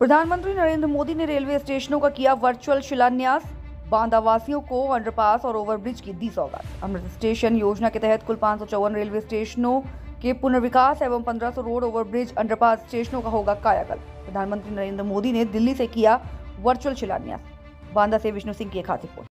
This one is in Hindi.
प्रधानमंत्री नरेंद्र मोदी ने रेलवे स्टेशनों का किया वर्चुअल शिलान्यास। बांदावासियों को अंडरपास और ओवरब्रिज की दी सौगात। अमृत स्टेशन योजना के तहत कुल पाँच रेलवे स्टेशनों के पुनर्विकास एवं 1500 रोड ओवरब्रिज अंडरपास स्टेशनों का होगा कायाकल्प। प्रधानमंत्री नरेंद्र मोदी ने दिल्ली से किया वर्चुअल शिलान्यास। बांदा से विष्णु सिंह की एक खास रिपोर्ट।